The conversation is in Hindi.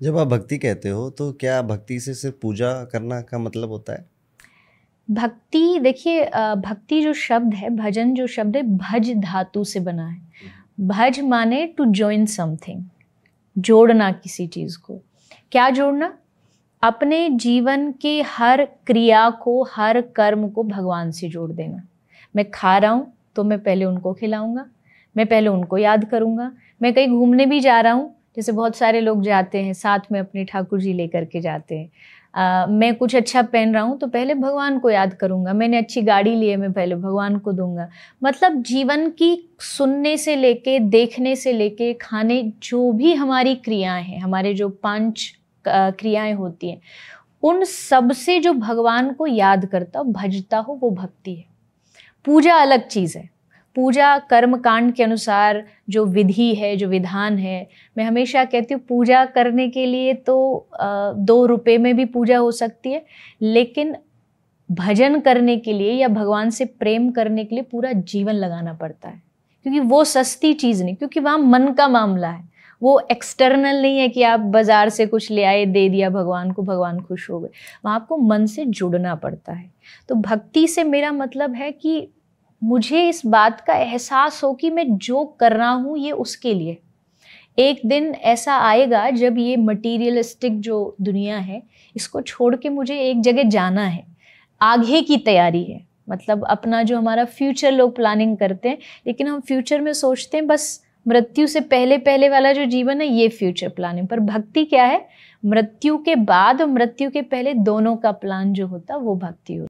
जब आप भक्ति कहते हो तो क्या भक्ति से सिर्फ़ पूजा करना का मतलब होता है? भक्ति देखिए भक्ति जो शब्द है भजन जो शब्द है भज धातु से बना है। भज माने टू जॉइन समथिंग जोड़ना किसी चीज़ को। क्या जोड़ना? अपने जीवन के हर क्रिया को हर कर्म को भगवान से जोड़ देना। मैं खा रहा हूँ तो मैं पहले उनको खिलाऊँगा मैं पहले उनको याद करूँगा मैं कहीं घूमने भी जा रहा हूँ जैसे बहुत सारे लोग जाते हैं साथ में अपने ठाकुर जी लेकर के जाते हैं। आ, मैं कुछ अच्छा पहन रहा हूँ तो पहले भगवान को याद करूँगा। मैंने अच्छी गाड़ी ली है मैं पहले भगवान को दूँगा। मतलब जीवन की सुनने से लेके देखने से लेके खाने जो भी हमारी क्रियाएँ हैं हमारे जो पाँच क्रियाएँ होती हैं उन सबसे जो भगवान को याद करता हो भजता हो वो भक्ति है। पूजा अलग चीज़ है। पूजा कर्म कांड के अनुसार जो विधि है, जो विधान है, मैं हमेशा कहती हूँ पूजा करने के लिए तो दो रुपए में भी पूजा हो सकती है, लेकिन भजन करने के लिए या भगवान से प्रेम करने के लिए पूरा जीवन लगाना पड़ता है। क्योंकि वो सस्ती चीज़ नहीं, क्योंकि वहाँ मन का मामला है। वो एक्सटर्नल नहीं है कि आप बाज़ार से कुछ ले आए, दे दिया भगवान को, भगवान खुश हो गए। वहाँ आपको मन से जुड़ना पड़ता है। तो भक्ति से मेरा मतलब है कि मुझे इस बात का एहसास हो कि मैं जो कर रहा हूँ, ये उसके लिए। एक दिन ऐसा आएगा, जब ये मटीरियलिस्टिक जो दुनिया है, इसको छोड़ के मुझे एक जगह जाना है। आगे की तैयारी है। मतलब अपना जो हमारा फ्यूचर लोग प्लानिंग करते हैं, लेकिन हम फ्यूचर में सोचते हैं, बस मृत्यु से पहले पहले वाला जो जीवन है, ये फ्यूचर प्लानिंग पर भक्ति क्या है? मृत्यु के बाद और मृत्यु के पहले दोनों का प्लान जो होता है वो भक्ति होता।